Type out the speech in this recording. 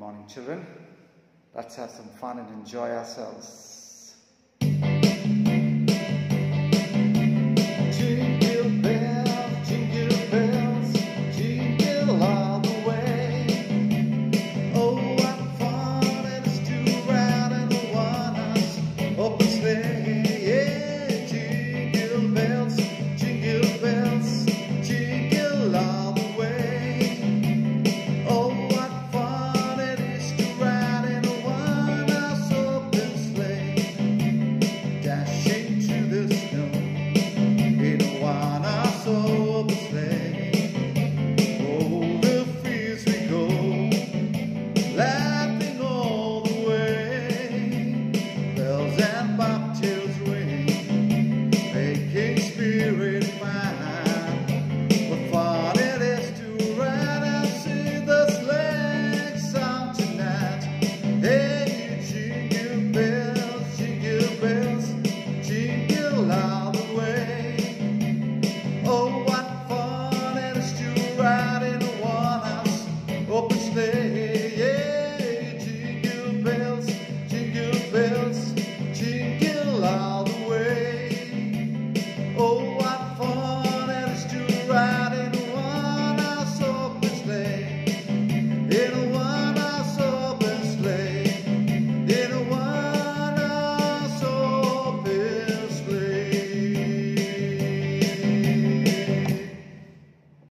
morning children. Let's have some fun and enjoy ourselves.